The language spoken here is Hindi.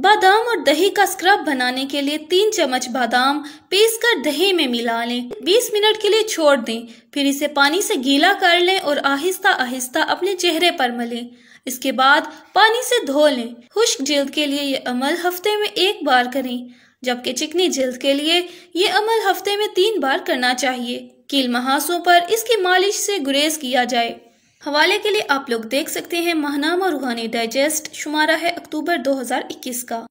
बादाम और दही का स्क्रब बनाने के लिए तीन चम्मच बादाम पीस कर दही में मिला लें। 20 मिनट के लिए छोड़ दें। फिर इसे पानी से गीला कर लें और आहिस्ता आहिस्ता अपने चेहरे पर मलें। इसके बाद पानी से धो लें। खुश्क जल्द के लिए ये अमल हफ़्ते में एक बार करें। जबकि चिकनी जल्द के लिए ये अमल हफ़्ते में तीन बार करना चाहिए। कील महासों पर इसकी मालिश से गुरेज किया जाए। हवाले के लिए आप लोग देख सकते हैं महनामा रूहानी डाइजेस्ट, शुमारा है अक्टूबर 2021 का।